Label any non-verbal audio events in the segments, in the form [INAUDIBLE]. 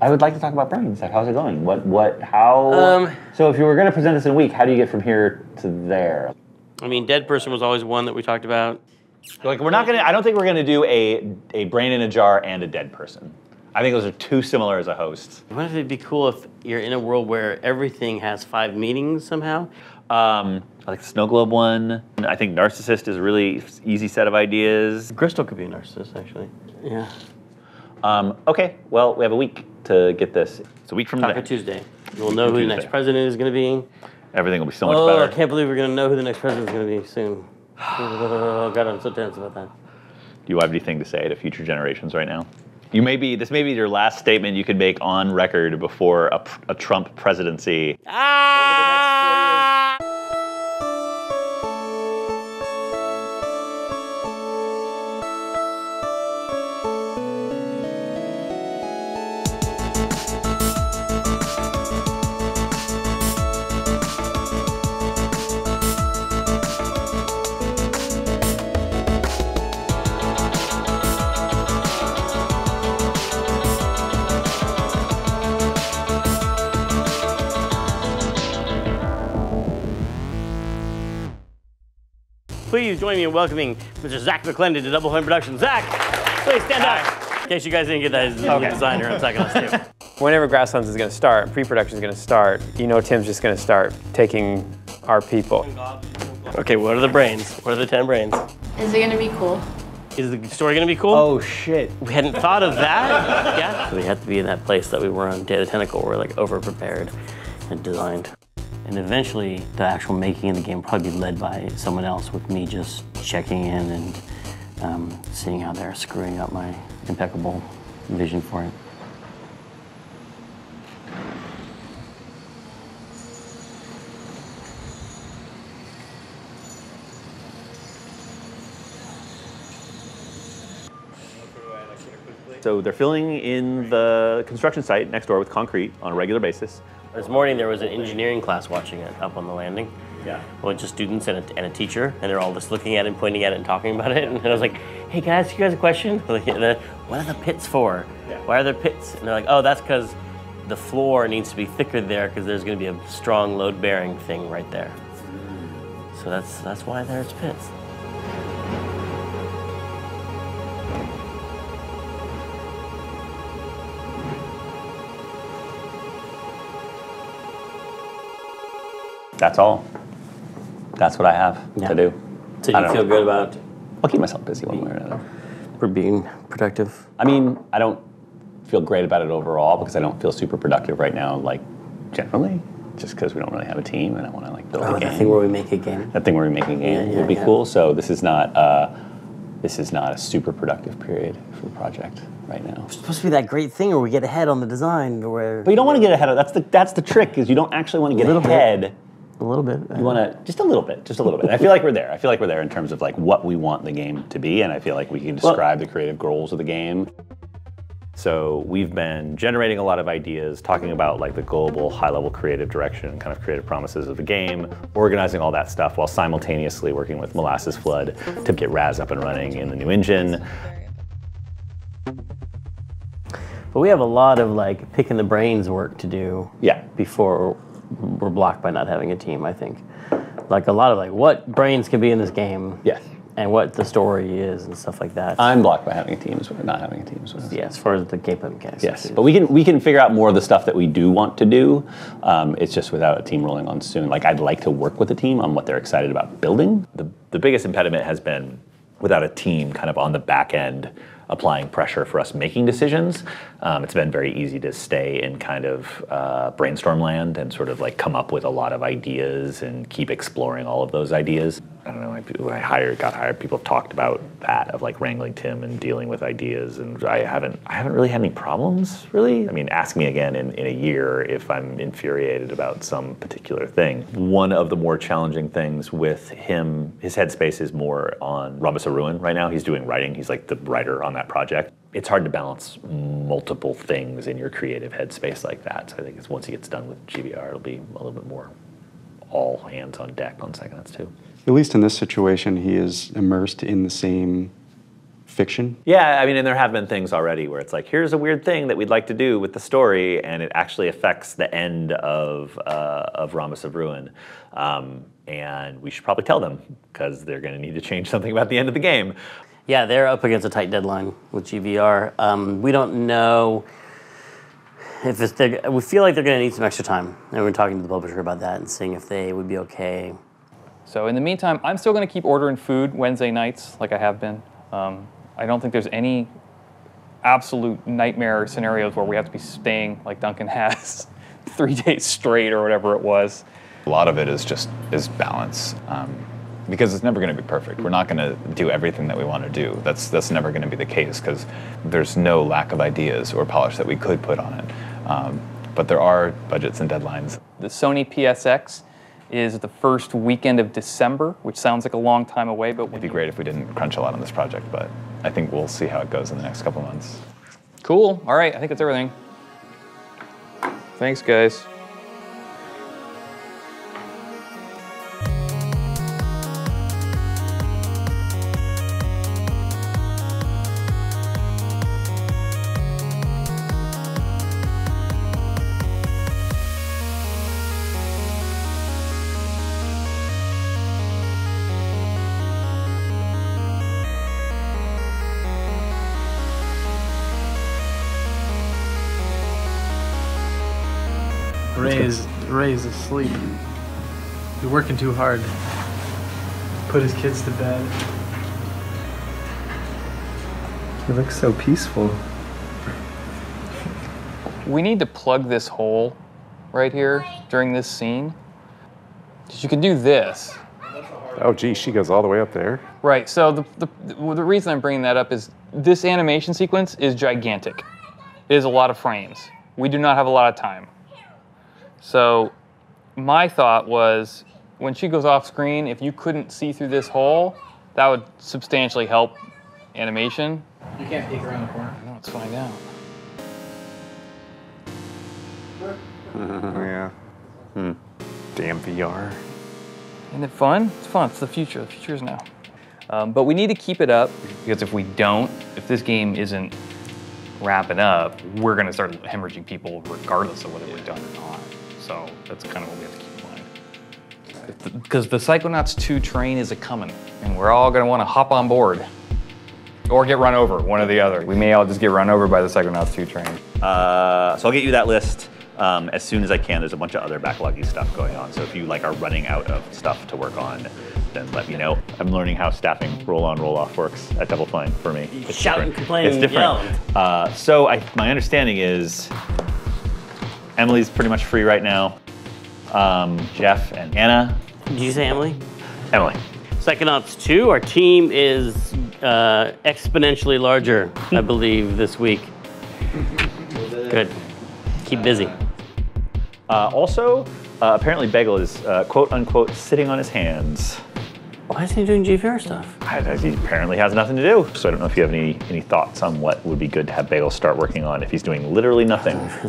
I would like to talk about brains. Zach, how's it going? What, what, how? Um, so if you were going to present this in a week, how do you get from here to there? I mean, dead person was always one that we talked about. Like we're not gonna. I don't think we're gonna do a a brain in a jar and a dead person. I think those are too similar as a host. What if it'd be cool if you're in a world where everything has five meanings somehow? Um, I like the snow globe one. I think narcissist is a really easy set of ideas. Crystal could be a narcissist, actually. Yeah. Um, okay, well we have a week to get this. It's a week from Taco today. Tuesday. We'll know who the next president is going to be. Everything will be so much Oh, I can't believe we're going to know who the next president is going to be soon. Oh, God, I'm so tense about that. Do you have anything to say to future generations right now? You may be. This may be your last statement you could make on record before a, a Trump presidency. Ah! Please join me in welcoming Mr. Zach McClendon to Double Fine Productions. Zach, please stand up. In case you guys didn't get that, he's the designer on Psychonauts 2. Whenever Grasslands is going to start, pre-production is going to start, you know Tim's just going to start taking our people. Okay, what are the brains? What are the 10 brains? Is it gonna be cool? Is the story going to be cool? Oh shit. We hadn't thought of that. [LAUGHS] yeah. We had to be in that place that we were on Day of the Tentacle, where we're like over prepared and designed. And eventually, the actual making of the game probably be led by someone else, with me just checking in and um, seeing how they're screwing up my impeccable vision for it. So they're filling in the construction site next door with concrete on a regular basis. This morning, there was an engineering class watching it up on the landing. Yeah. A bunch of students and a, and a teacher, and they're all just looking at it and pointing at it and talking about it. [LAUGHS] And I was like, hey, can I ask you guys a question? [LAUGHS] Like, what are the pits for? Why are there pits? And they're like, oh, that's because the floor needs to be thicker there because there's going to be a strong load bearing thing right there. Mm. So that's, that's why there's pits. That's all. That's what I have Yeah. to do. So I you feel know. good about I'll keep myself busy one way or another. for being productive? I mean, I don't feel great about it overall because I don't feel super productive right now, like generally, just because we don't really have a team and I want to like build Oh, a game. thing where we make a game. that thing where we make a game Yeah, yeah, would be yeah. cool. So this is not uh, this is not a super productive period for the project right now. It's supposed to be that great thing where we get ahead on the design, where But you don't want to get ahead of that's the that's the trick is you don't actually want to get ahead. bit. A little bit. You want to just a little bit, just a little bit. I feel like we're there. I feel like we're there in terms of like what we want the game to be, and I feel like we can Well- describe the creative goals of the game. So we've been generating a lot of ideas, talking about like the global, high-level creative direction, kind of creative promises of the game, organizing all that stuff while simultaneously working with Molasses Flood to get Raz up and running in the new engine. But we have a lot of like picking the brains work to do. Yeah. Before we're blocked by not having a team, I think. Like a lot of like what brains can be in this game. Yes. And what the story is and stuff like that. I'm blocked by having a team, as well, not having a team. as well. yeah, as far as the gameplay mechanics. Yes, but we can we can figure out more of the stuff that we do want to do. Um, it's just without a team rolling on soon. Like I'd like to work with a team on what they're excited about building. The the biggest impediment has been without a team, kind of on the back end, applying pressure for us making decisions. Um, it's been very easy to stay in kind of uh, brainstorm land and sort of like come up with a lot of ideas and keep exploring all of those ideas. I don't know. When I hired, got hired, people have talked about that of like wrangling Tim and dealing with ideas, and I haven't, I haven't really had any problems. Really, I mean, ask me again in, in a year if I'm infuriated about some particular thing. One of the more challenging things with him, his headspace is more on of Ruin right now. He's doing writing. He's like the writer on that project. It's hard to balance multiple things in your creative headspace like that. So I think it's once he gets done with GBR, it'll be a little bit more all hands on deck on Psychonauts 2. At least in this situation, he is immersed in the same fiction. Yeah, I mean, and there have been things already where it's like, here's a weird thing that we'd like to do with the story, and it actually affects the end of uh, of Rhombus of Ruin. Um, and we should probably tell them because they're going to need to change something about the end of the game. Yeah, they're up against a tight deadline with GVR. Um, we don't know if it's. We feel like they're going to need some extra time, and we're talking to the publisher about that and seeing if they would be okay. So in the meantime, I'm still going to keep ordering food Wednesday nights like I have been. Um, I don't think there's any absolute nightmare scenarios where we have to be staying like Duncan [LAUGHS] has [LAUGHS] three days straight or whatever it was. A lot of it is just is balance, um, because it's never going to be perfect. We're not going to do everything that we want to do. That's that's never going to be the case because there's no lack of ideas or polish that we could put on it. Um, but there are budgets and deadlines. The Sony PSX is the first weekend of December, which sounds like a long time away, but It'd be great if we didn't crunch a lot on this project, but I think we'll see how it goes in the next couple months. Cool. All right, I think that's everything. Thanks, guys. Ray is asleep. You're working too hard. Put his kids to bed. He looks so peaceful. We need to plug this hole right here during this scene. 'Cause you can do this. Oh, gee, she goes all the way up there. Right. So the, the the reason I'm bringing that up is this animation sequence is gigantic. It is a lot of frames. We do not have a lot of time. So my thought was when she goes off screen, if you couldn't see through this hole, that would substantially help animation. You can't peek around the corner. Let's find out. yeah. [LAUGHS] Damn VR. Isn't it fun? It's fun. It's the future. The future is now. Um, but we need to keep it up because if we don't, if this game isn't wrapping up, we're going to start hemorrhaging people regardless of whether we're done or not. So that's kind of what we have to keep in mind. Because the Psychonauts 2 train is a coming, and we're all going to want to hop on board or get run over, one or the other. We may all just get run over by the Psychonauts 2 train. Uh, so I'll get you that list um, as soon as I can. There's a bunch of other backloggy stuff going on. So if you like are running out of stuff to work on, then let me know. I'm learning how staffing roll on roll off works at Double Fine for me. It's shouting, different. complaining, It's different. yelling. Uh, so I, my understanding is Emily's pretty much free right now. Um, Jeff and Anna. Did you say Emily? Emily. Psychonauts 2, our team is uh, exponentially larger, [LAUGHS] I believe, this week. Good. Keep busy. Uh, also, uh, apparently Bagel is uh, quote unquote sitting on his hands. Why is he doing GVR stuff? I- I- He apparently has nothing to do. So I don't know if you have any any thoughts on what would be good to have Bagel start working on if he's doing literally nothing. [LAUGHS]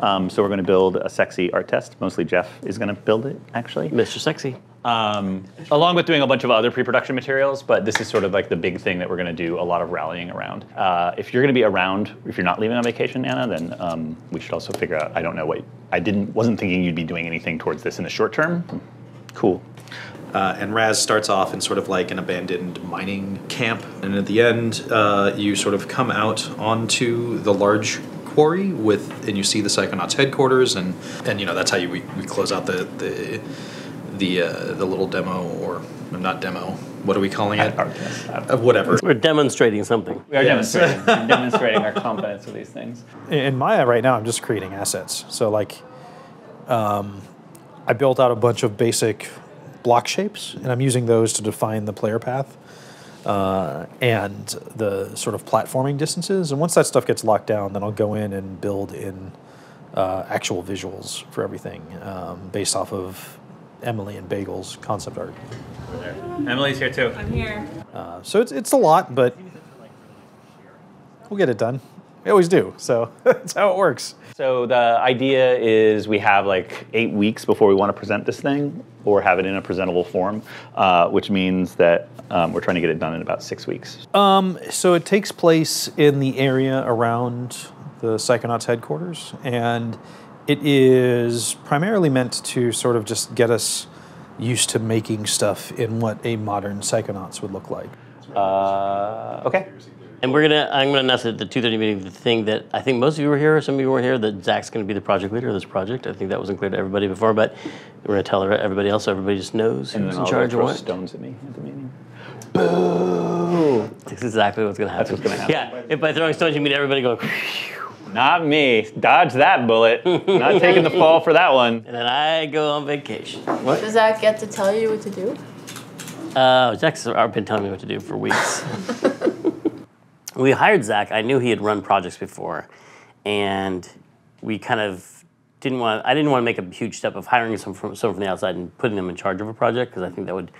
Um, so we're going to build a sexy art test. Mostly Jeff is going to build it, actually. Mr. Sexy. Um, along with doing a bunch of other pre-production materials, but this is sort of like the big thing that we're going to do a lot of rallying around. Uh, if you're going to be around, if you're not leaving on vacation, Anna, then um, we should also figure out. I don't know what I didn't wasn't thinking you'd be doing anything towards this in the short term. Cool. Uh, and Raz starts off in sort of like an abandoned mining camp, and at the end, uh, you sort of come out onto the large quarry with, and you see the Psychonauts headquarters, and and you know that's how you we, we close out the the the uh, the little demo or not demo. What are we calling it? Art test. Uh, whatever. We're demonstrating something. We are Yes. demonstrating, we're [LAUGHS] demonstrating our competence with these things. in in Maya right now, I'm just creating assets. So like, um, I built out a bunch of basic block shapes, and I'm using those to define the player path uh, and the sort of platforming distances. And once that stuff gets locked down, then I'll go in and build in uh, actual visuals for everything um, based off of Emily and Bagel's concept art. Emily's here too. I'm here. Uh, so it's it's a lot, but we'll get it done. We always do. So [LAUGHS] that's how it works. So the idea is we have like eight weeks before we want to present this thing, or have it in a presentable form, uh, which means that um, we're trying to get it done in about six weeks. So it takes place in the area around the Psychonauts headquarters, and it is primarily meant to sort of just get us used to making stuff in what a modern Psychonauts would look like. Uh, okay. And we're gonna, I'm gonna announce at the 2:30 meeting the thing that I think most of you were here, or some of you were here, that Zach's gonna be the project leader of this project. I think that wasn't clear to everybody before, but we're gonna tell everybody else so everybody just knows And who's in charge of throw what. stones at me at the meeting. That's exactly what's gonna happen. what's gonna happen. Yeah, if by throwing stones you mean everybody going, Not me. Dodge that bullet. Not taking the fall for that one. and then I go on vacation. What? Does that get to tell you what to do? Uh, Zach's been telling me what to do for weeks. [LAUGHS] we hired Zach. I knew he had run projects before, and we kind of didn't want. I didn't want to make a huge step of hiring some from someone from the outside and putting them in charge of a project because I think that would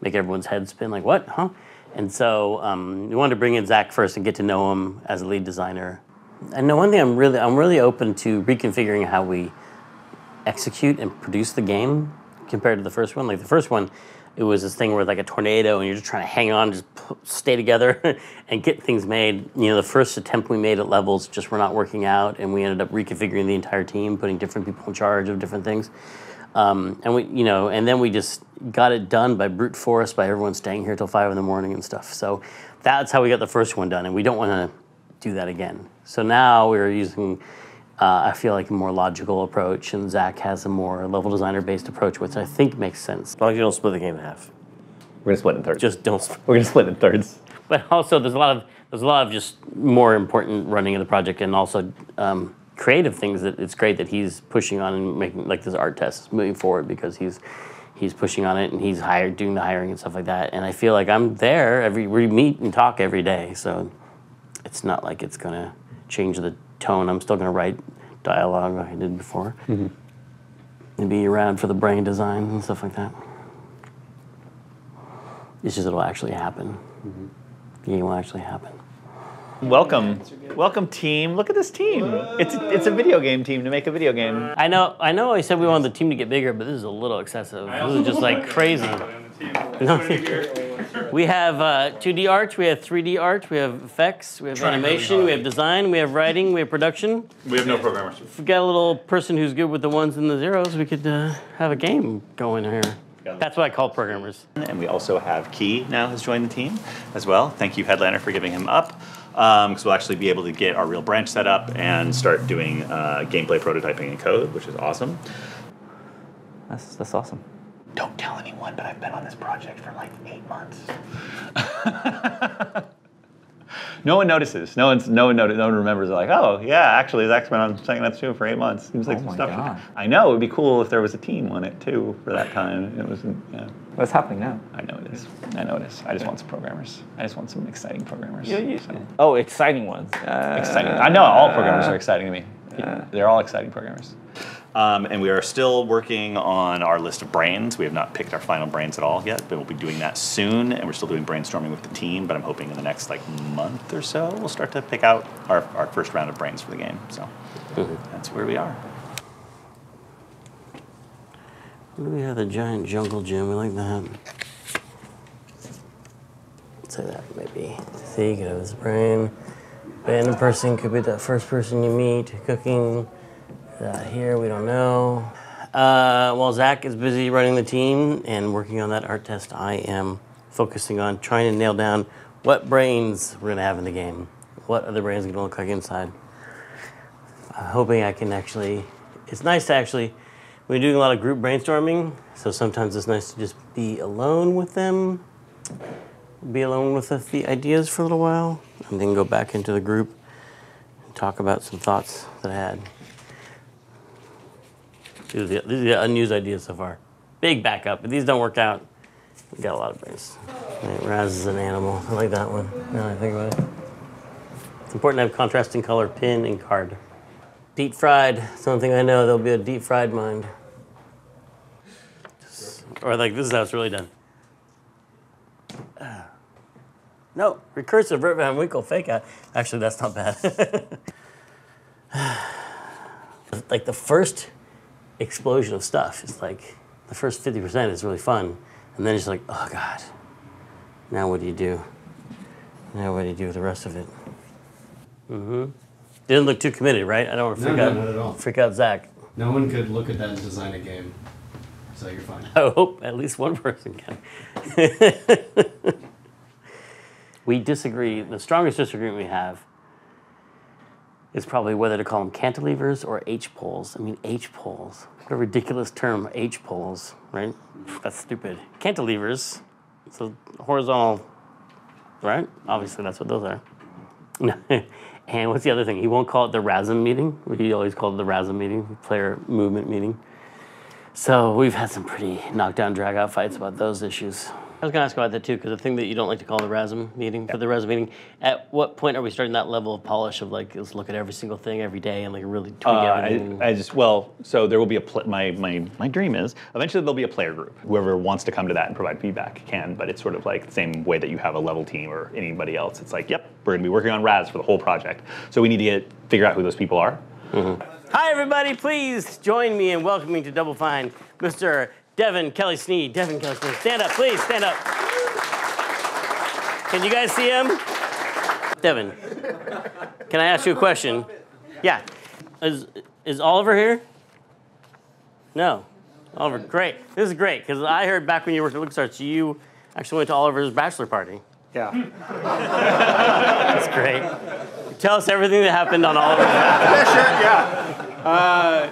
make everyone's head spin. Like what, huh? And so um, we wanted to bring in Zach first and get to know him as a lead designer. And the one thing I'm really, I'm really open to reconfiguring how we execute and produce the game compared to the first one. Like the first one, it was this thing where like a tornado and you're just trying to hang on, just stay together [LAUGHS] and get things made. You know, the first attempt we made at levels just were not working out, and we ended up reconfiguring the entire team, putting different people in charge of different things. Um, and we, you know, and then we just got it done by brute force by everyone staying here till five in the morning and stuff. So that's how we got the first one done, and we don't want to do that again. So now we're using, uh, I feel like a more logical approach, and Zach has a more level designer based approach, which I think makes sense. As long as you don't split the game in half, We're gonna split in thirds. just don't. Split. we're gonna split in thirds. But also, there's a lot of there's a lot of just more important running of the project, and also um, creative things that it's great that he's pushing on and making like this art test moving forward because he's he's pushing on it and he's hired doing the hiring and stuff like that. And I feel like I'm there every we meet and talk every day, so it's not like it's gonna change the tone. I'm still gonna write dialogue like I did before. Mm-hmm. And be around for the brain design and stuff like that. It's just it'll actually happen. Mm-hmm. The game will actually happen. Welcome, welcome team. Look at this team. It's it's a video game team to make a video game. I know, I know. I said we wanted the team to get bigger, but this is a little excessive. This is just like crazy. [LAUGHS] we have uh, 2D art, we have 3D art, we have effects, we have animation, we have design, we have writing, we have production. We have no programmers. If we got a little person who's good with the ones and the zeros, we could uh, have a game going here. That's what I call programmers. And we also have Key now has joined the team as well. Thank you, Headlander, for giving him up. Because we'll actually be able to get our real branch set up and start doing uh, gameplay prototyping and code, which is awesome. That's, that's awesome. Don't tell anyone, but I've been on this project for like eight months. [LAUGHS] no one notices. No one's no one notices. No one remembers. They're like, oh yeah, actually, Zach's been on Psychonauts 2 for eight months. Seems like Oh some my stuff. God. I know. It'd be cool if there was a team on it too for that time. It was. Yeah. What's happening now? I know it is. I know it is. I just want some programmers. I just want some exciting programmers. So, Oh, exciting ones. Uh, exciting. I know all programmers are exciting to me. They're all exciting programmers. Um, and we are still working on our list of brains. We have not picked our final brains at all yet, but we'll be doing that soon. And we're still doing brainstorming with the team. But I'm hoping in the next like month or so, we'll start to pick out our, our first round of brains for the game. So that's where we are. We have the giant jungle gym. We like that. Say that maybe. See, you could have his brain. Random person could be that first person you meet. Cooking. Uh, here we don't know. Uh, while Zach is busy running the team and working on that art test, I am focusing on trying to nail down what brains we're gonna have in the game. What are the brains gonna look like inside? I'm hoping I can actually. It's nice to actually. We're doing a lot of group brainstorming, so sometimes it's nice to just be alone with them, be alone with the, the ideas for a little while, and then go back into the group and talk about some thoughts that I had. These are the, these are the unused ideas so far. Big backup. If these don't work out, we got a lot of brains. Right, Raz is an animal. I like that one. Now I think about it. It's important to have contrasting color pin and card. Deep fried. Something I know. There'll be a deep fried mind. Just- or like this is how it's really done. No, recursive Rip Van Winkle fake out. Actually, that's not bad. [LAUGHS] like the first explosion of stuff It's like the first 50% is really fun. And then it's like, oh God, now what do you do? Now what do you do with the rest of it? Mm-hmm. Didn't look too committed, right? I don't want to No, freak no, out. not at all. Freak out Zach. No one could look at that and design a game, so you're fine. [LAUGHS] I hope at least one person can. [LAUGHS] we disagree. The strongest disagreement we have is probably whether to call them cantilevers or H poles. I mean, H poles. What a ridiculous term, H poles, right? That's stupid. Cantilevers, so horizontal, right? Obviously, that's what those are. [LAUGHS] and what's the other thing? He won't call it the RASM meeting. He always called it the RASM meeting, player movement meeting. So we've had some pretty knockdown, drag out fights about those issues. I was going to ask about that too, because the thing that you don't like to call the RASM meeting, for the RASM meeting, at what point are we starting that level of polish of like, let's look at every single thing every day and like really tweak Uh, everything? I, I just well, so there will be a pl- my my my dream is eventually there'll be a player group. Whoever wants to come to that and provide feedback can, but it's sort of like the same way that you have a level team or anybody else. It's like, yep, we're gonna be working on Raz for the whole project. So we need to get figure out who those people are. Hi, everybody. Please join me in welcoming to Double Fine Mr. Devin Kelly Sneed. Devin Kelly Sneed, stand up, please, stand up. Can you guys see him? Devin, can I ask you a question? Yeah. Is, is Oliver here? No. Oliver, great. This is great because I heard back when you worked at LucasArts, you actually went to Oliver's bachelor party. Yeah. That's great. Tell us everything that happened on Oliver's bachelor. Yeah, sure, yeah. Uh,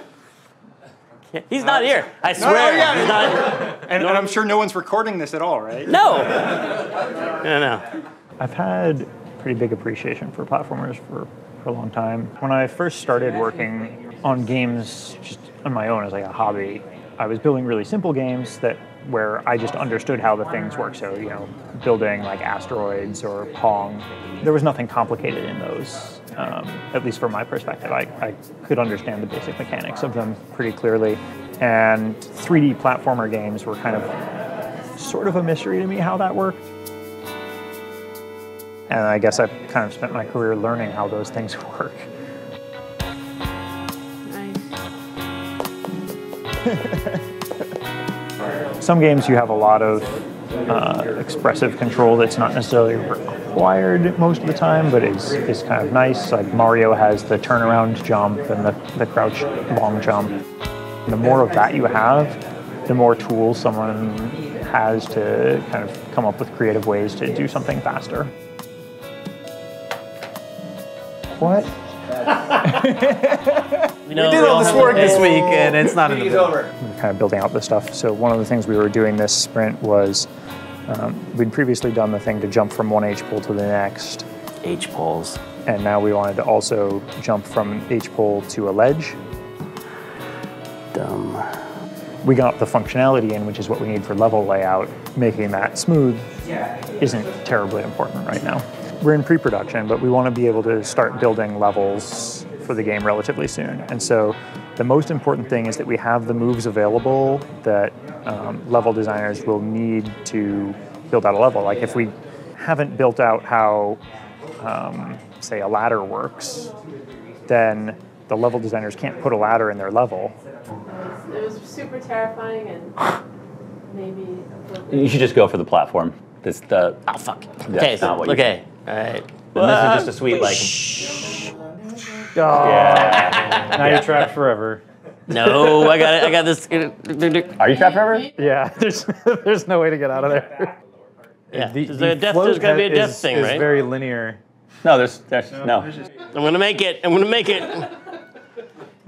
[LAUGHS] He's not uh, here. I no, swear. no, yeah. He's not. And, and I'm sure no one's recording this at all, right? No. [LAUGHS] No, no. I've had pretty big appreciation for platformers for, for a long time. When I first started working on games just on my own as like a hobby, I was building really simple games that where I just understood how the things work. So, you know, building like asteroids or Pong. There was nothing complicated in those, um, at least from my perspective. I, I could understand the basic mechanics of them pretty clearly. And 3D platformer games were kind of sort of a mystery to me how that worked. And I guess I've kind of spent my career learning how those things [LAUGHS] work. Some games you have a lot of uh, expressive control that's not necessarily required most of the time, but is, is kind of nice. Like Mario has the turnaround jump and the, the crouch long jump. The more of that you have, the more tools someone has to kind of come up with creative ways to do something faster. What? [LAUGHS] We did all this work this week, and it's not in the Meeting's book. over. kind of building out the stuff. So one of the things we were doing this sprint was um, we'd previously done the thing to jump from one H pole to the next. H poles. And now we wanted to also jump from H pole to a ledge. Dumb. We got the functionality in, which is what we need for level layout. Making that smooth isn't terribly important right now. We're in pre-production, but we want to be able to start building levels for the game relatively soon. And so the most important thing is that we have the moves available that um, level designers will need to build out a level. Like if we haven't built out how, um, say, a ladder works, then the level designers can't put a ladder in their level. It was super terrifying and maybe. You should just go for the platform. This the oh fuck. That's Okay, so- not what you okay, all right. And this is just a sweet like. Shh. Yeah. now you're trapped forever. No, I got it. I got this. Are you trapped forever? Yeah, [LAUGHS] there's there's no way to get out of there. Yeah, The- there's, the a death, float there's gonna be a is- death thing, is right? very linear. No, there's there's no. I'm gonna make it. I'm gonna make it.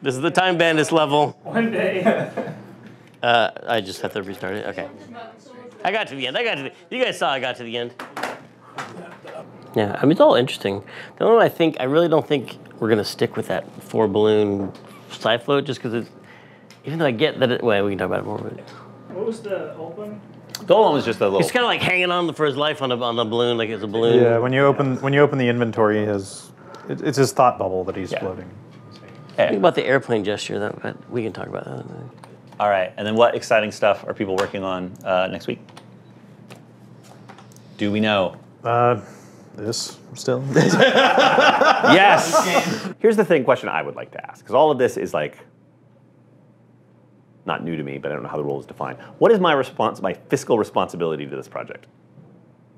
This is the time bandits level. One day. Uh, I just have to restart it. Okay. I got to the end. I got to the. You guys saw I got to the end. Yeah, I mean it's all interesting. The only one I think I really don't think we're gonna stick with that four balloon side float just because it's. Even though I get that it. Well, we can talk about it more. But What was the open? one? The old one was just a little. he's kind of like hanging on for his life on a on the balloon, like it's a balloon. Yeah, when you open when you open the inventory, his it, it's his thought bubble that he's floating. Yeah. Think about the airplane gesture. though. but we can talk about that. All right, and then what exciting stuff are people working on uh, next week? Do we know? Uh, This still? [LAUGHS] yes. [LAUGHS] Here's the thing question I would like to ask, because all of this is like not new to me, but I don't know how the role is defined. What is my response, my fiscal responsibility to this project?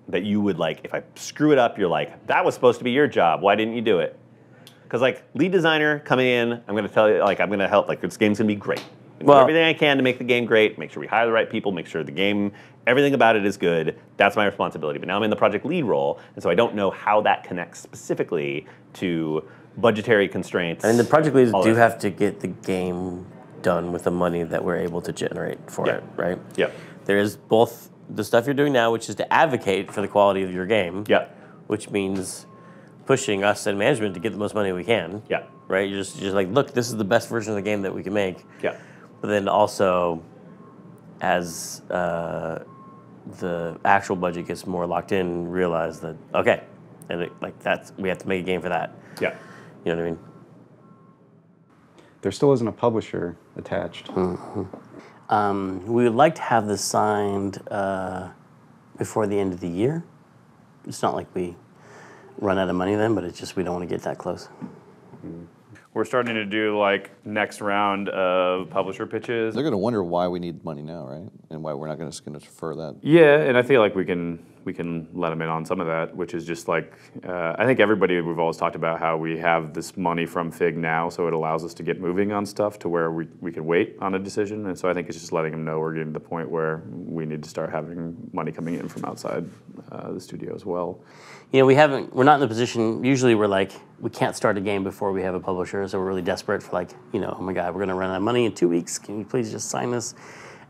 That you would like, if I screw it up, you're like, that was supposed to be your job. Why didn't you do it? Because like lead designer coming in, I'm going to tell you, like I'm going to help. Like this game's going to be great. Do everything I can to make the game great. Make sure we hire the right people. Make sure the game, everything about it is good. That's my responsibility. But now I'm in the project lead role, and so I don't know how that connects specifically to budgetary constraints. Mean, the project leads do that. have to get the game done with the money that we're able to generate for Yeah. it, right? Yeah. There is both the stuff you're doing now, which is to advocate for the quality of your game. Yeah. Which means pushing us and management to get the most money we can. Yeah. Right? You're just, you're just like, look, this is the best version of the game that we can make. Yeah. But then also, as uh, the actual budget gets more locked in, realize that okay, and it, like that's we have to make a game for that. Yeah. You know what I mean? There still isn't a publisher attached. Um, we would like to have this signed uh, before the end of the year. It's not like we run out of money then, but it's just we don't want to get that close. We're starting to do like next round of publisher pitches. They're going to wonder why we need money now, right? And why we're not gonna, just defer that. Yeah, and I feel like we can we can let them in on some of that, which is just like uh, I think everybody we've always talked about how we have this money from Fig now, so it allows us to get moving on stuff to where we, we can wait on a decision, and so I think it's just letting them know we're getting to the point where we need to start having money coming in from outside uh, the studio as well. You know, we haven't. We're not in the position. Usually, we're like, we can't start a game before we have a publisher, so we're really desperate for like, you know, oh my God, we're to run out of money in two weeks. Can you please just sign this?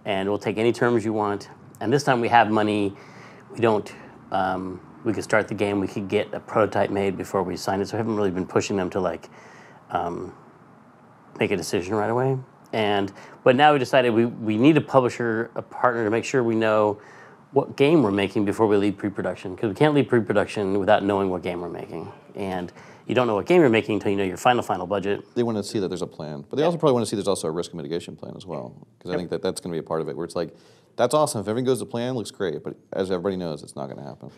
And we'll take any terms you want. And this time we have money. We don't. Um, we could start the game. We could get a prototype made before we sign it. So we haven't really been pushing them to like um, make a decision right away. And but now we decided we, we need a publisher, a partner to make sure we know what game we're making before we leave pre-production because we can't leave pre-production without knowing what game we're making. And you don't know what game you're making until you know your final final budget. They want to see that there's a plan, but they also probably want to see there's also a risk mitigation plan as well, because I think that that's going to be a part of it. Where it's like, that's awesome if everything goes to plan, looks great, but as everybody knows, it's not going to happen.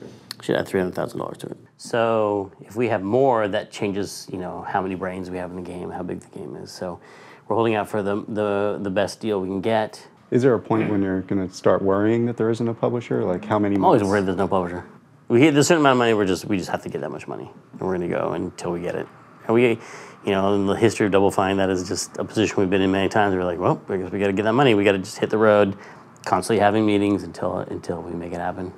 Should add three hundred thousand dollars to it. So if we have more, that changes you know how many brains we have in the game, how big the game is. So we're holding out for the the, the best deal we can get. Is there a point when you're going to start worrying that there isn't a publisher? Like how many I'm always worried there's no publisher. We hit a certain amount of money. We're just we just have to get that much money, and we're going to go until we get it. And we, you know, in the history of Double Fine, that is just a position we've been in many times. We're like, well, I guess we got to get that money. We got to just hit the road, constantly having meetings until until we make it happen.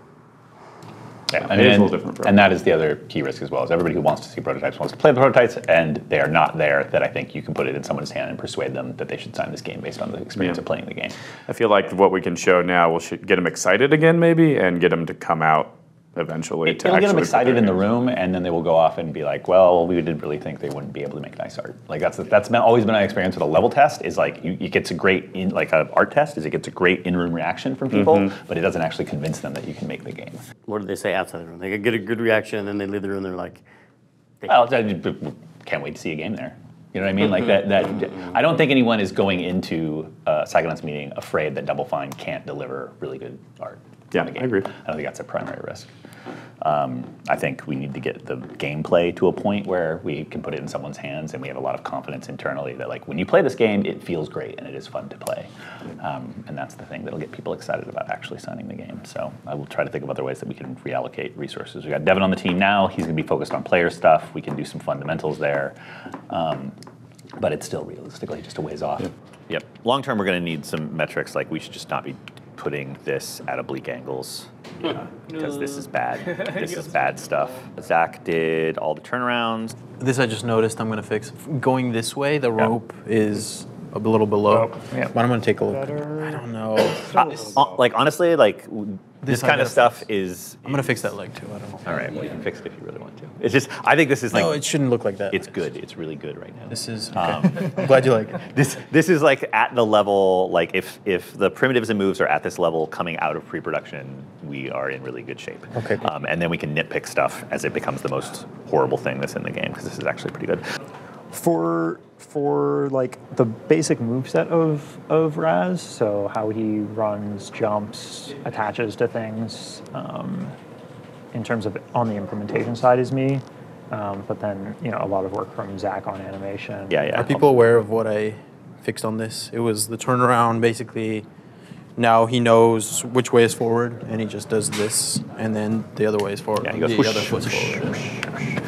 Yeah, It and, a little and- different and that is the other key risk as well. Is everybody who wants to see prototypes wants to play the prototypes, and they are not there. That I think you can put it in someone's hand and persuade them that they should sign this game based on the experience Yeah. of playing the game. I feel like what we can show now will get them excited again, maybe, and get them to come out eventually. to It'll get them excited in the room, and then they will go off and be like, "Well, we didn't really think they wouldn't be able to make nice art." Like that's that's been, always been my experience with a level test. Is like you, it gets a great in like a art test. Is it gets a great in room reaction from people, Mhm. but it doesn't actually convince them that you can make the game. What do they say outside the room? They get a good reaction, and then they leave the room. And they're like, Well, I just- can't wait to see a game there. You know what I mean? Like that. That I don't think anyone is going into a Psychonauts meeting afraid that Double Fine can't deliver really good art. Yeah, the game. I agree. I don't think that's a primary risk. Um, I think we need to get the gameplay to a point where we can put it in someone's hands, and we have a lot of confidence internally that, like, when you play this game, it feels great and it is fun to play. Um, and that's the thing that'll get people excited about actually signing the game. So I will try to think of other ways that we can reallocate resources. We got Devin on the team now. He's going to be focused on player stuff. We can do some fundamentals there. Um, but it's still realistically just a ways off. Yep. Long term, we're going to need some metrics. Like we should just not be putting this at oblique angles because this is bad. [LAUGHS] This is bad stuff. Zach did all the turnarounds. This I just noticed. I'm gonna fix. Going this way, the rope is a little below. yeah. But I'm gonna take a look. I don't know. Uh, like honestly, like this, This kind of gonna stuff is. I'm gonna fix that leg too. I don't know. All right. Well, you can fix it if you really want to. It's just I think this is like. No, it shouldn't look like that. It's good. It's really good right now. This is. Okay. Um, [LAUGHS] I'm glad you like it. This this is like at the level like if if the primitives and moves are at this level coming out of pre-production, we are in really good shape. Okay. Um, and then we can nitpick stuff as it becomes the most horrible thing that's in the game because this is actually pretty good. For for like the basic moveset of of Raz, so how he runs, jumps, attaches to things. Um, in terms of on the implementation side is me, um, but then you know a lot of work from Zach on animation. Yeah, yeah. Are people aware of what I fixed on this? It was the turnaround basically. Now he knows which way is forward, and he just does this, and then the other way is forward. Yeah, he goes the whoosh, other foot's whoosh, forward.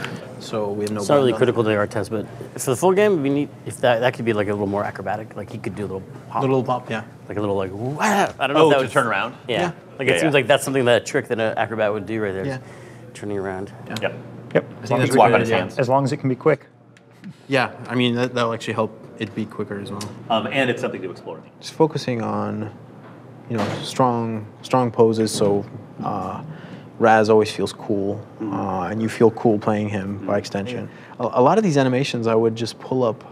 So we have no. It's not really button critical to our test, but for the full game, we need if that that could be like a little more acrobatic. Like he could do a little pop, Little pop, yeah. like a little like wah. I don't know Oh, if that to would turn around? Yeah, Yeah. like Yeah, it seems like that's something that a trick that an acrobat would do right there. Yeah. turning around. Yep. Yep. As long, as, a walk good on his idea. hands. as long as it can be quick. Yeah, I mean that that'll actually help it be quicker as well. Um, and it's something to explore. Just focusing on, you know, strong strong poses. So uh, Raz always feels cool, uh, and you feel cool playing him by extension. A, a lot of these animations, I would just pull up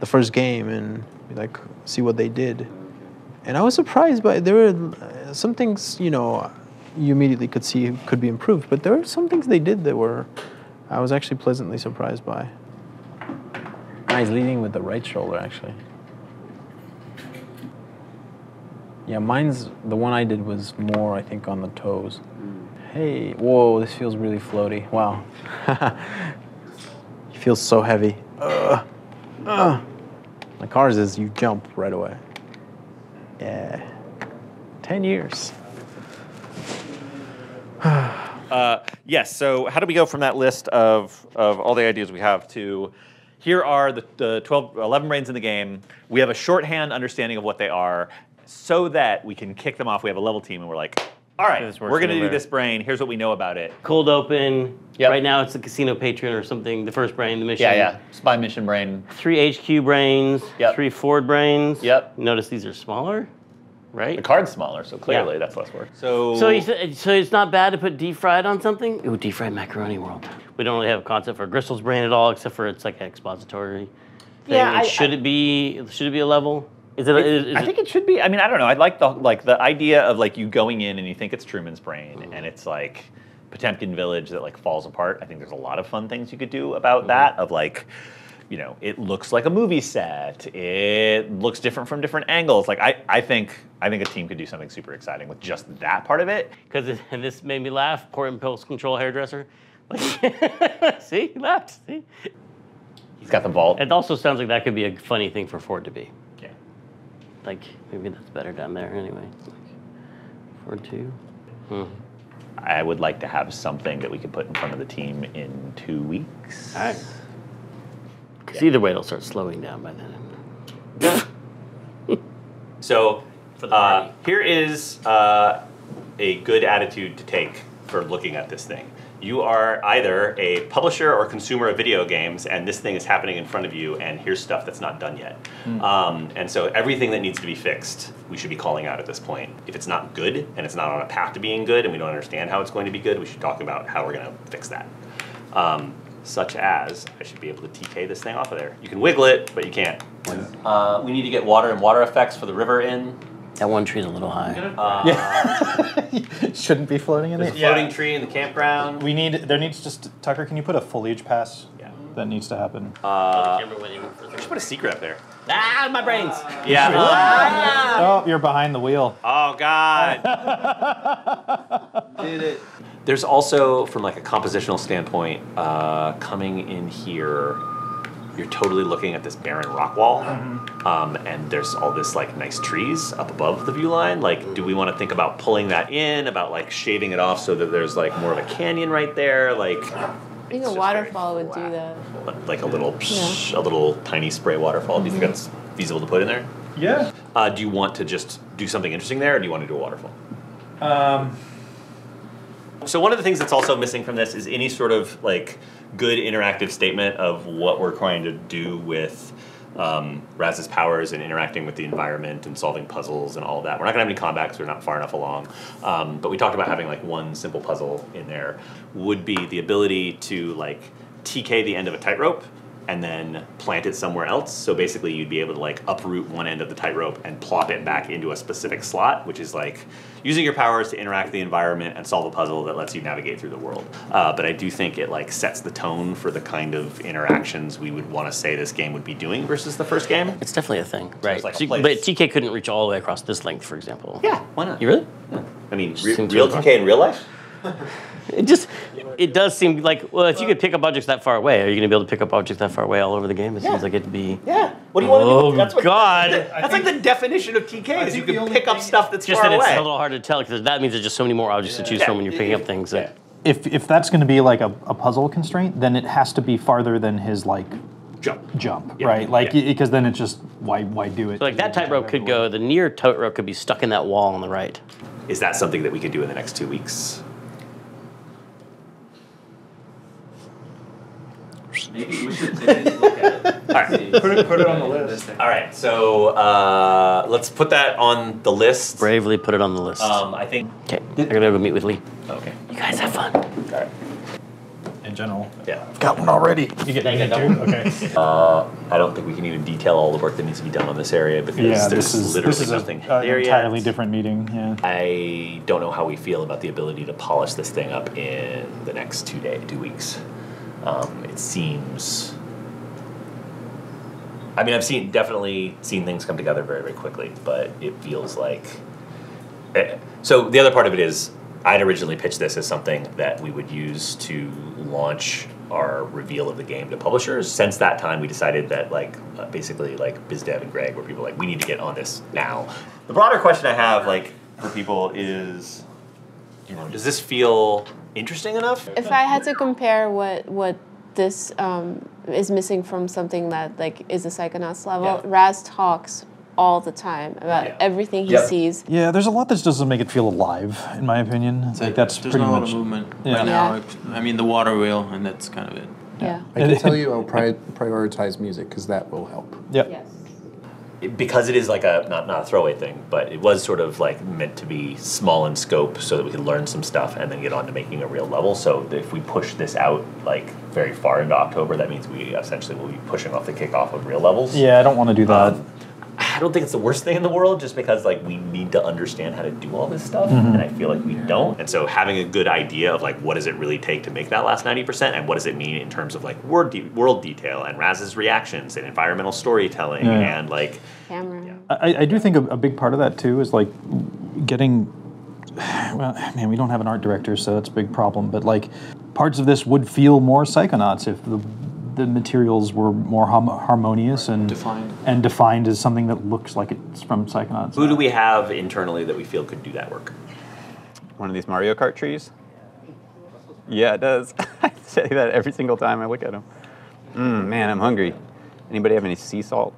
the first game and be like, see what they did, and I was surprised by there were uh, some things, you know, you immediately could see could be improved, but there were some things they did that were, I was actually pleasantly surprised by. He's leading with the right shoulder actually. Yeah, mine's the one I did was more, I think, on the toes. Hey, whoa, this feels really floaty. Wow. [LAUGHS] it feels so heavy. Ugh. Ugh. Like ours is you jump right away. Yeah. 10 years. [SIGHS] Uh, yes. So how do we go from that list of, of all the ideas we have to here are the, the 12, 11 brains in the game. We have a shorthand understanding of what they are so that we can kick them off. We have a level team and we're like, all right, we're going to do this brain. Here's what we know about it. Cold open. Right now it's the casino patron or something. The first brain, the mission. Yeah, yeah. Spy mission brain. Three HQ brains. Yep. Three Ford brains. Yep. Notice these are smaller, right? The card's smaller, so clearly Yeah. that's less work. So, So, you so it's not bad to put deep fried on something? Ooh, deep fried macaroni world. We don't really have a concept for Gristol's brain at all, except for it's like an expository thing. Yeah, I- should it be? Should it be a level? Is it? It- is, is I think it should be. I mean, I don't know. I like the like the idea of like you going in and you think it's Truman's brain and it's like Potemkin Village that like falls apart. I think there's a lot of fun things you could do about mm-hmm. that. Of like, you know, it looks like a movie set. It looks different from different angles. Like I, I think I think a team could do something super exciting with just that part of it. Because and this made me laugh. Port impulse control hairdresser. Like, [LAUGHS] see, he laughed. See, he's got the vault. It also sounds like that could be a funny thing for Ford to be. Yeah. Like maybe that's better down there anyway. Like, Ford two. Hmm. I would like to have something that we could put in front of the team in two weeks. All right. Because either way, it'll start slowing down by then. [LAUGHS] So uh, here is uh, a good attitude to take for looking at this thing. You are either a publisher or consumer of video games, and this thing is happening in front of you, and here's stuff that's not done yet. Hmm. Um, and so everything that needs to be fixed, we should be calling out at this point. If it's not good and it's not on a path to being good, and we don't understand how it's going to be good, we should talk about how we're going to fix that. Um, such as, I should be able to TK this thing off of there. You can wiggle it, but you can't. Uh, we need to get water and water effects for the river in. That one tree's a little high. Uh, [LAUGHS] [LAUGHS] Shouldn't be floating in There's it. a floating tree in the campground. We need. There needs just Tucker. Can you put a foliage pass? Yeah. That needs to happen. Uh, we should put a secret up there. Ah, my brains. [LAUGHS] Yeah. Oh, you're behind the wheel. Oh God. Did it. There's also, from like a compositional standpoint, uh, coming in here, you're totally looking at this barren rock wall, um, and there's all this like nice trees up above the view line. Like, do we want to think about pulling that in? About like shaving it off so that there's like more of a canyon right there? Like, I think a waterfall would do that. like a little, psh a little tiny spray waterfall. Do you think that's feasible to put in there? Yeah. Uh, do you want to just do something interesting there, or do you want to do a waterfall? Um, So one of the things that's also missing from this is any sort of like good interactive statement of what we're trying to do with um, Raz's powers and interacting with the environment and solving puzzles and all that. We're not gonna have any combat because we're not far enough along. Um, but we talked about having like one simple puzzle in there would be the ability to like TK the end of a tightrope and then plant it somewhere else. So basically, you'd be able to like uproot one end of the tightrope and plop it back into a specific slot, which is like using your powers to interact with the environment and solve a puzzle that lets you navigate through the world. Uh, but I do think it like sets the tone for the kind of interactions we would want to say this game would be doing versus the first game. It's definitely a thing, right? it's like a So you- but TK couldn't reach all the way across this length, for example. Yeah, why not? You really? I mean, re- real. TK in real life. [LAUGHS] It just, it does seem like, well, if you could pick up objects that far away, are you going to be able to pick up objects that far away all over the game? It seems like it'd be. Yeah. What do you want to Oh do? That's what, God! That's like the definition of TK. Is you can pick up stuff that's Just far that it's a little hard to tell because that means there's just so many more objects to choose from when you're picking up things. That, If if that's going to be like a, a puzzle constraint, then it has to be farther than his like jump. Jump, right? Like because then it's just why why do it? So like that tightrope could go, the near tightrope could be stuck in that wall on the right. Is that something that we could do in the next two weeks? Maybe we should take a look at it. [LAUGHS] All right. Put it put it on the list. All right, so uh, let's put that on the list. Bravely put it on the list. Um, I think. Okay, I'm gonna go meet with Lee. Okay. You guys have fun. All right. In general. Yeah. I've Got one already. You get, Yeah, you you get two? Okay. [LAUGHS] Uh, I don't think we can even detail all the work that needs to be done on this area because Yeah, there's this is literally this is a, nothing an there entirely yet. different meeting. Yeah. I don't know how we feel about the ability to polish this thing up in the next two day, two weeks. Um, it seems. I mean, I've seen definitely seen things come together very, very quickly, but it feels like. eh, So the other part of it is, I'd originally pitched this as something that we would use to launch our reveal of the game to publishers. Since that time, we decided that like uh, basically like BizDev and Greg were people like we need to get on this now. The broader question I have like for people is, you know, does this feel interesting enough? If I had to compare what what this um, is missing from something that like is a Psychonauts level, Raz talks all the time about everything he Yep. sees. Yeah, there's a lot that doesn't make it feel alive, in my opinion. It's like that's There's pretty not a lot much of movement Yeah. right now. I mean, the water wheel, and that's kind of it. Yeah. I can [LAUGHS] tell you I'll pri- prioritize music because that will help. Yep. It- because it is like a not not a throwaway thing, but it was sort of like meant to be small in scope so that we could learn some stuff and then get on to making a real level. So if we push this out like very far into October, that means we essentially will be pushing off the kickoff of real levels. Yeah, I don't want to do that. Um, I don't think it's the worst thing in the world just because like we need to understand how to do all this stuff Mhm. and I feel like we don't. And so having a good idea of like what does it really take to make that last 90% and what does it mean in terms of like word de- world detail and Raz's reactions and environmental storytelling Yeah. and like Camera. I, I do think a, a big part of that too is like getting. Well, man, we don't have an art director, so that's a big problem. But like, parts of this would feel more Psychonauts if the the materials were more hum- harmonious and Defined. and defined as something that looks like it's from Psychonauts. who do we have internally that we feel could do that work? One of these Mario Kart trees? Yeah, it does. [LAUGHS] I say that every single time I look at them. Mm, man, I'm hungry. Anybody have any sea salt?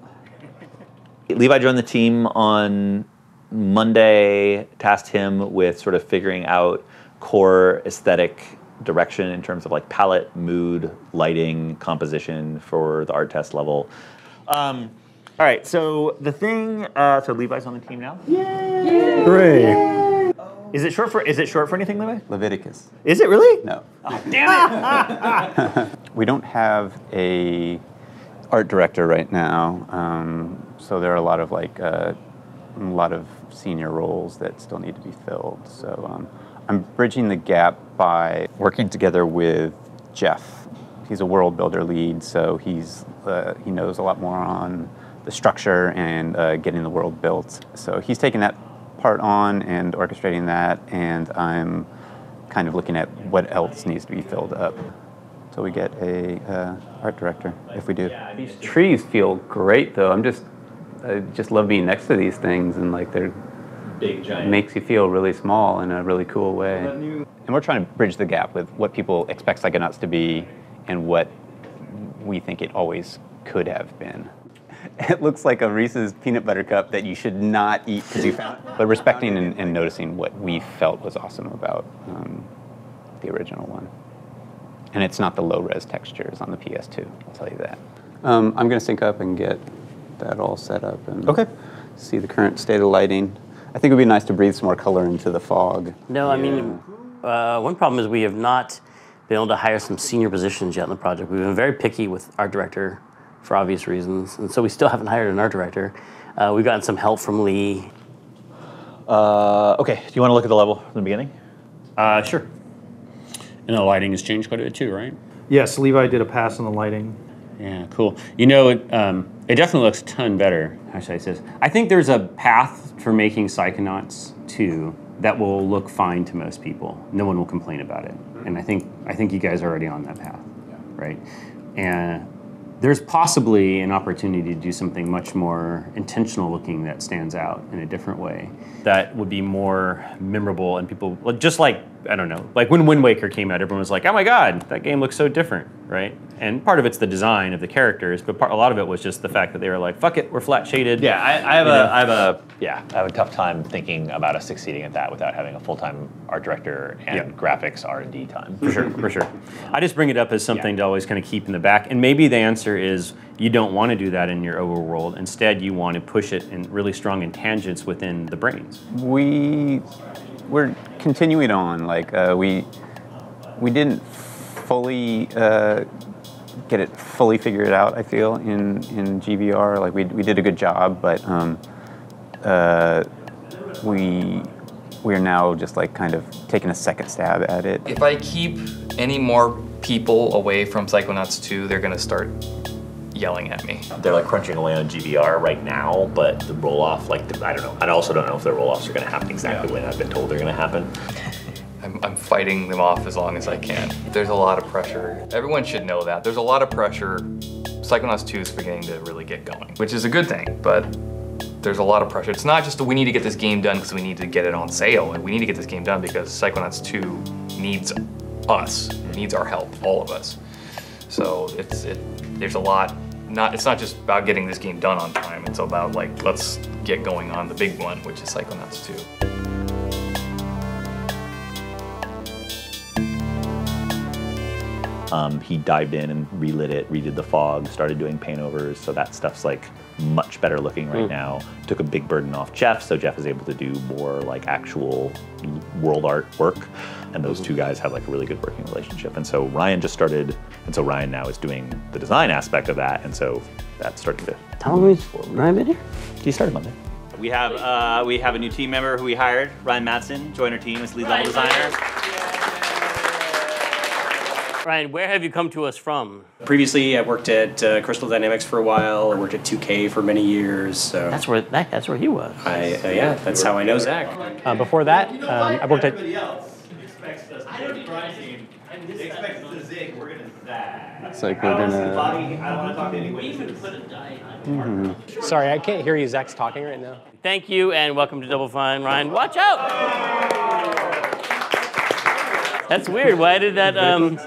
Levi joined the team on Monday, tasked him with sort of figuring out core aesthetic direction in terms of like palette, mood, lighting, composition for the art test level. Um, all right, so the thing, uh, so Levi's on the team now. Yay! Hooray! Is it short for? Is it short for anything, Levi? Leviticus. Is it really? No. Oh, damn it! [LAUGHS] we don't have a art director right now, um, so there are a lot of like uh, a lot of senior roles that still need to be filled. So um, I'm bridging the gap by working together with Geoff. He's a world builder lead, so he's uh, he knows a lot more on the structure and uh, getting the world built. So he's taking that part on and orchestrating that, and I'm kind of looking at what else needs to be filled up. So we get a uh, art director if we do. These trees feel great, though. I'm just, I just love being next to these things, and like they're big, giant. Makes you feel really small in a really cool way. And we're trying to bridge the gap with what people expect Psychonauts to be and what we think it always could have been. [LAUGHS] It looks like a Reese's peanut butter cup that you should not eat because you found. But respecting and, and noticing what we felt was awesome about um, the original one. And it's not the low res textures on the PS2, I'll tell you that. Um, I'm going to sync up and get that all set up and okay. see the current state of lighting. I think it would be nice to breathe some more color into the fog. No, I mean, uh, one problem is we have not been able to hire some senior positions yet in the project. We've been very picky with art director for obvious reasons, and so we still haven't hired an art director. Uh, we've gotten some help from Lee. Uh, okay, do you want to look at the level from the beginning? Uh, sure. And the lighting has changed quite a bit too, right? Yes, Levi did a pass on the lighting. Yeah, cool. You know, it, um, it definitely looks a ton better. How should I say this? I think there's a path for making Psychonauts 2 that will look fine to most people. No one will complain about it. and I think I think you guys are already on that path, right? And there's possibly an opportunity to do something much more intentional looking that stands out in a different way. that would be more memorable and people just like I don't know. Like when Wind Waker came out everyone was like oh my god that game looks so different right? And part of it's the design of the characters but part, a lot of it was just the fact that they were like fuck it we're flat shaded. Yeah, I, I have you a, know? I have a, yeah, I have a tough time thinking about us succeeding at that without having a full-time art director and Yeah. graphics R and D time. for sure for sure. I just bring it up as something to always kind of keep in the back and maybe the answer is you don't want to do that in your overworld. Instead you want to push it in really strong in tangents within the brains. We we're continuing on. Like uh, we we didn't fully uh, get it fully figured out. I feel in in GVR. Like we we did a good job, but um, uh, we we're now just like kind of taking a second stab at it. If I keep any more people away from Psychonauts 2, they're gonna start yelling at me. They're like crunching away on GVR right now, but the roll off, like the, I don't know. I also don't know if the roll offs are going to happen exactly when I've been told they're going to happen. I'm, I'm fighting them off as long as I can. There's a lot of pressure. Everyone should know that. There's a lot of pressure. Psychonauts 2 is beginning to really get going, which is a good thing, but there's a lot of pressure. It's not just that we need to get this game done because we need to get it on sale, and we need to get this game done because Psychonauts 2 needs us, needs our help, all of us. So it's it. There's a lot. Not it's not just about getting this game done on time. It's about like let's get going on the big one, which is Psychonauts 2. Um, he dived in and relit it, redid the fog, started doing paint overs, so that stuff's like much better looking right Mm. now. Took a big burden off Geoff, so Geoff is able to do more like actual world art work, and those two guys have like a really good working relationship. And so Ryan just started, and so Ryan now is doing the design aspect of that, and so that's starting to. How long has Ryan been here? He started Monday. We have uh, we have a new team member who we hired, Ryan Matson, joined our team as lead level designer. Ryan where have you come to us from Previously, I worked at uh, Crystal Dynamics for a while. I worked at 2K for many years. So that's where that, that's where he was. I, uh, yeah, that's how I know Zak. Uh, before that, um, I worked at. It's like we're gonna. Mm-hmm. Sorry, I can't hear you. Zak's talking right now. Thank you and welcome to Double Fine. Ryan, watch out! That's weird. Why did that? Um,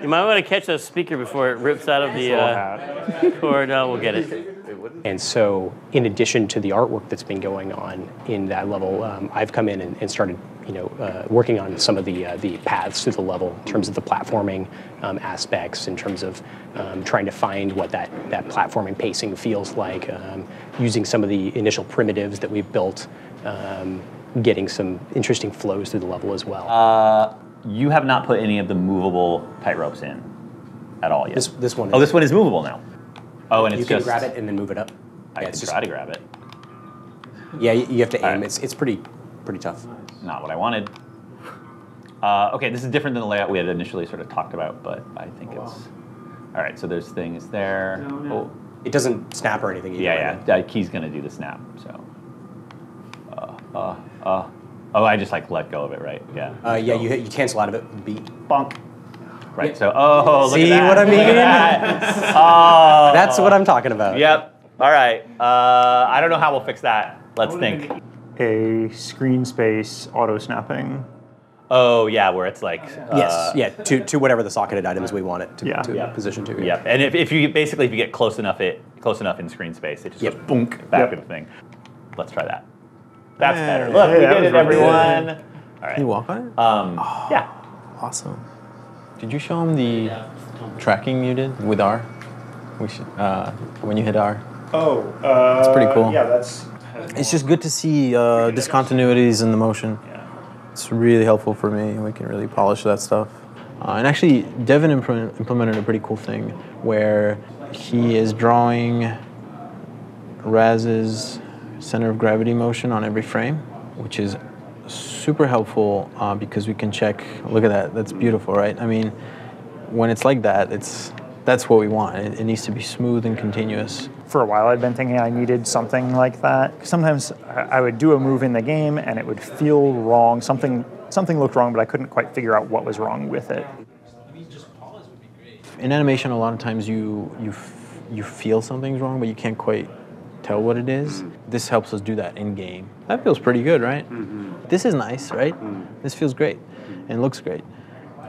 you might want to catch the speaker before it rips out of the uh, cord. No, we'll get it. And so, in addition to the artwork that's been going on in that level, um, I've come in and, and started, you know, uh, working on some of the uh, the paths to the level in terms of the platforming um, aspects, in terms of um, trying to find what that that platforming pacing feels like, um, using some of the initial primitives that we've built, um, getting some interesting flows through the level as well. Uh, you have not put any of the movable tight ropes in at all yet. This this one. Oh, this one is movable now. Oh, and it's you can just grab it and then move it up. I Yeah, can it's just- try to grab it. Yeah, you, you have to aim. Alright. It's it's pretty pretty tough. Not what I wanted. Uh, okay, this is different than the layout we had initially sort of talked about, but I think it's all right. So there's things there. Oh, It doesn't snap or anything. Either, yeah, right? yeah. Uh, key's gonna do the snap. So. Uh, uh, uh. Oh, I just like let go of it, right? Yeah. Uh, yeah, you hit- you cancel out of it with B. Bonk. Right. So, oh, look See at that. what I mean? that. oh. [LAUGHS] That's what I'm talking about. Yep. All right. Uh, I don't know how we'll fix that. Let's think. A screen space auto snapping. Oh yeah, where it's like Yes. uh, yeah. To to whatever the socketed items we want it to, Yeah. to Yeah. position to. Yep. And if, if you basically if you get close enough it close enough in screen space, it just Yep. goes boonk back Yep. to the thing. Let's try that. That's Hey. better. Look, Hey, we that did it, really good. everyone. All right. Can you walk on it? Um, yeah. Awesome. Did you show him the tracking you did with R? We should, uh, when you hit R. Oh, uh, It's pretty cool. Yeah, that's. It's just good to see uh, discontinuities in the motion. It's really helpful for me, we can really polish that stuff. Uh, and actually, Devin implement, implemented a pretty cool thing where he is drawing Raz's center of gravity motion on every frame, which is super helpful uh, because we can check. Look at that. That's beautiful, right? I mean, when it's like that, it's that's what we want. It, it needs to be smooth and continuous. For a while I'd been thinking I needed something like that. Sometimes I I would do a move in the game and it would feel wrong. Something something looked wrong, but I couldn't quite figure out what was wrong with it. In animation, a lot of times you you f- you feel something's wrong, but you can't quite tell what it is. This helps us do that in game. That feels pretty good, right? This is nice, right? This feels great and looks great.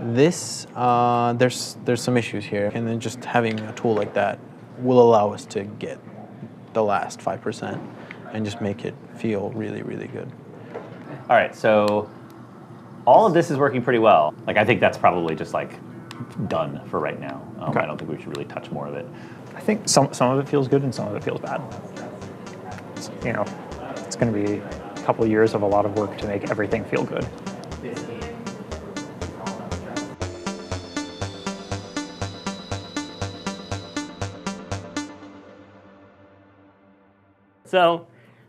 This uh, there's there's some issues here, and then just having a tool like that will allow us to get the last five percent and just make it feel really really good. All right, so all of this is working pretty well. Like I think that's probably just like done for right now. Um, Okay. I don't think we should really touch more of it. I think some some of it feels good and some of it feels bad. It's, you know, it's going to be a couple of years of a lot of work to make everything feel good. So,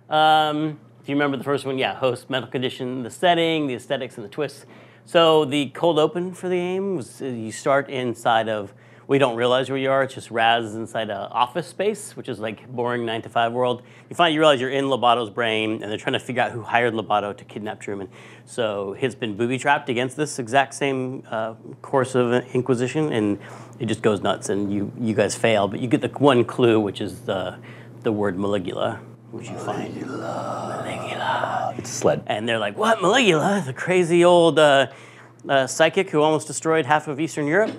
um, if you remember the first one, yeah, host, mental condition, the setting, the aesthetics, and the twists. So the cold open for the game was uh, you start inside of. We don't realize where you are. It's just Raz inside a office space, which is like boring nine to five world. You find you realize you're in Lobato's brain, and they're trying to figure out who hired Lobato to kidnap Truman. So he's been booby trapped against this exact same uh, course of Inquisition, and it just goes nuts. And you you guys fail, but you get the one clue, which is the the word Maligula, which you find. Maligula. It's a sled. And they're like, what, Maligula? The crazy old uh, uh, psychic who almost destroyed half of Eastern Europe?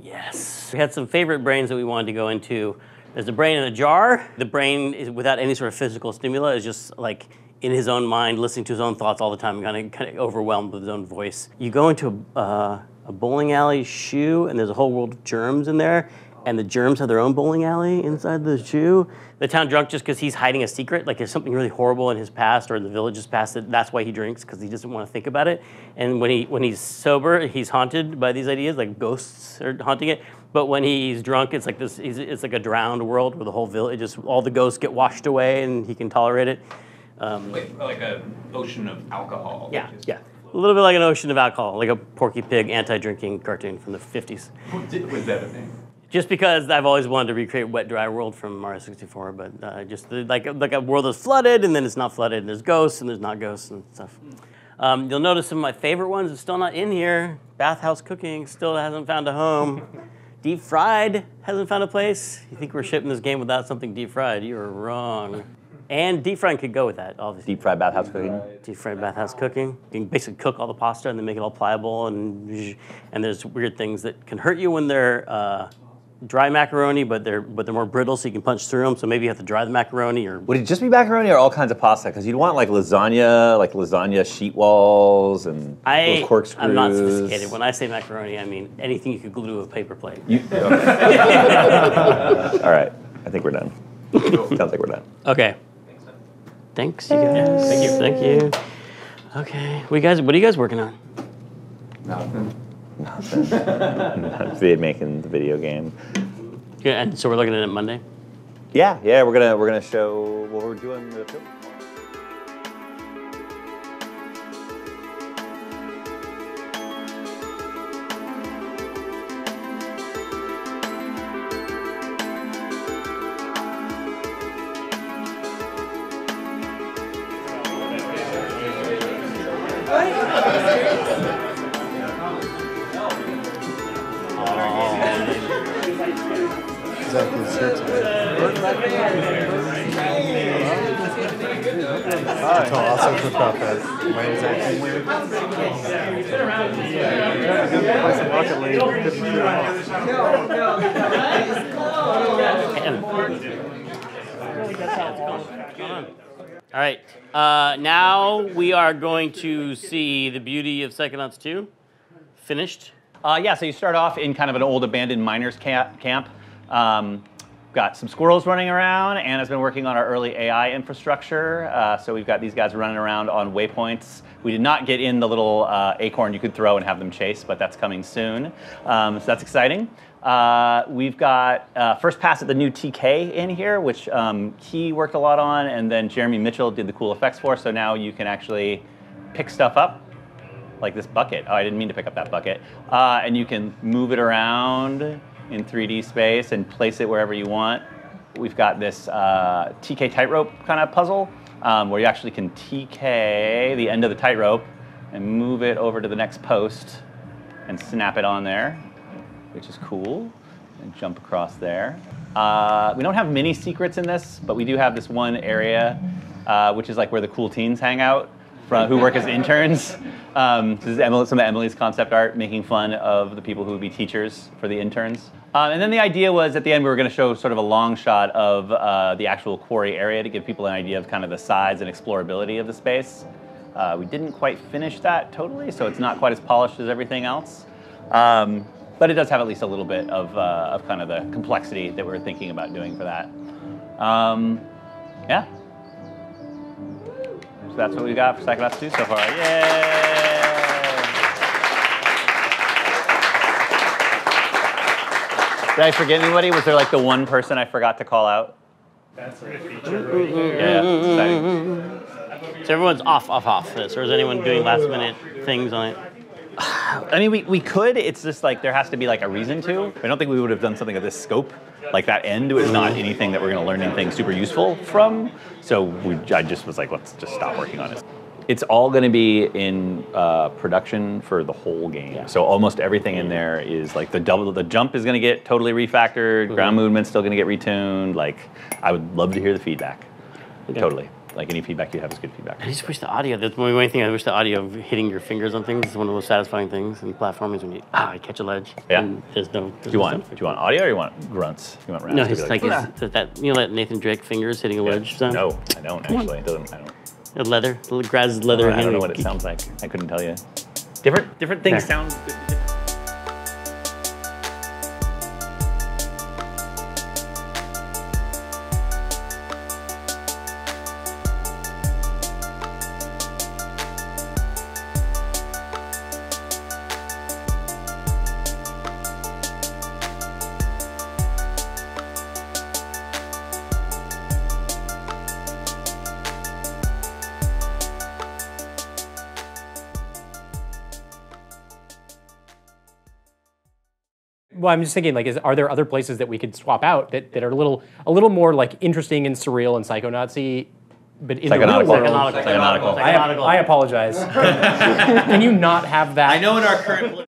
Yes. We had some favorite brains that we wanted to go into. There's a brain in a jar. The brain, is, without any sort of physical stimuli, is just like in his own mind, listening to his own thoughts all the time, kind of, kind of overwhelmed with his own voice. You go into a, uh, a bowling alley shoe, and there's a whole world of germs in there, and the germs have their own bowling alley inside the shoe. The town drunk just because he's hiding a secret, like there's something really horrible in his past or in the village's past. That that's why he drinks because he doesn't want to think about it. And when he when he's sober, he's haunted by these ideas, like ghosts are haunting it. But when he's drunk, it's like this. He's, it's like a drowned world where the whole village, just all the ghosts get washed away, and he can tolerate it. Um, Like, like an ocean of alcohol. yeah, yeah. A little bit like an ocean of alcohol, like a Porky Pig anti-drinking cartoon from the 50s. Was that a thing? Just because I've always wanted to recreate Wet Dry World from Mario 64, but uh, just the, like like a world that's flooded and then it's not flooded, and there's ghosts and there's not ghosts and stuff. Um, you'll notice some of my favorite ones are still not in here. Bathhouse cooking still hasn't found a home. [LAUGHS] Deep fried hasn't found a place. You think we're shipping this game without something deep fried? You are wrong. And deep frying could go with that, obviously. Deep fried bathhouse cooking. Deep fried bathhouse cooking. You can basically cook all the pasta and then make it all pliable, and and there's weird things that can hurt you when they're uh, dry macaroni, but they're but they're more brittle, so you can punch through them. So maybe you have to dry the macaroni or. Would it just be macaroni or all kinds of pasta? Because you'd want like lasagna, like lasagna sheet walls and I, little corkscrews. I'm not sophisticated. When I say macaroni, I mean anything you could glue to a paper plate. You- all right, I think we're done. Sounds like we're done. Okay. Thanks, you guys. Thank you. Thank you. Okay. What you guys? What are you guys working on? Nothing. Vid [LAUGHS] making the video game. Yeah, and so we're looking at it Monday. Yeah, yeah, we're gonna we're gonna show what we're doing the film. Tell also to about that. My name's actually Rocket League. Couldn't shoot it off. All right. Uh, now we are going to see the beauty of Psychonauts 2 finished. Uh, yeah, so you start off in kind of an old abandoned miners camp. camp. Um, got some squirrels running around. Anna's been working on our early AI infrastructure. Uh, so we've got these guys running around on waypoints. We did not get in the little uh, acorn you could throw and have them chase, but that's coming soon. Um, so that's exciting. Uh, we've got uh, first pass at the new TK in here, which um, he worked a lot on, and then Jeremy Mitchell did the cool effects for. So now you can actually pick stuff up like this bucket. Oh, I didn't mean to pick up that bucket. Uh, and you can move it around in 3D space and place it wherever you want. we've got this uh, TK tightrope kind of puzzle um, where you actually can TK the end of the tightrope and move it over to the next post and snap it on there, which is cool. And jump across there. Uh, we don't have many secrets in this, but we do have this one area, uh, which is like where the cool teens hang out, from, who work as interns. Um, this is Emily, some of Emily's concept art, making fun of the people who would be teachers for the interns. Um, and then the idea was at the end we were going to show sort of a long shot of uh, the actual quarry area to give people an idea of kind of the size and explorability of the space. Uh, we didn't quite finish that totally, so it's not quite as polished as everything else. Um, but it does have at least a little bit of, uh, of kind of the complexity that we are thinking about doing for that. Um, yeah. So that's what we got for Psychonauts 2 so far. Yay! Did I forget anybody? Was there like the one person I forgot to call out? That's a feature. Yeah, exciting. So everyone's off, off, off this, or is anyone doing last minute things on it? I mean, we, we could. It's just like there has to be like a reason to. I don't think we would have done something of this scope. Like that end was not anything that we're going to learn anything super useful from. So we, I just was like, let's just stop working on it. It's all going to be in uh, production for the whole game. Yeah. So almost everything in there is like the double. The jump is going to get totally refactored. Mm-hmm. Ground movement's still going to get retuned. Like, I would love to hear the feedback. Okay. Totally like any feedback you have is good feedback. I just wish the audio. That's the only thing I wish the audio of hitting your fingers on things is one of the most satisfying things in platforming when you ah I catch a ledge. Yeah. there's no. There's do you want do you want audio or you want grunts? You want raps? No, it's like, like that, that you know that Nathan Drake fingers hitting a yeah. ledge sound. No, I don't actually. It doesn't. I don't. A leather, Graz's leather. I don't know what it sounds like. I couldn't tell you. Different different things there. sound. Well, I'm just thinking, like, is are there other places that we could swap out that, that are a little a little more like interesting and surreal and psychonautsy, but in the real world? Psychonautical. I, I apologize. [LAUGHS] Can you not have that? I know in our current.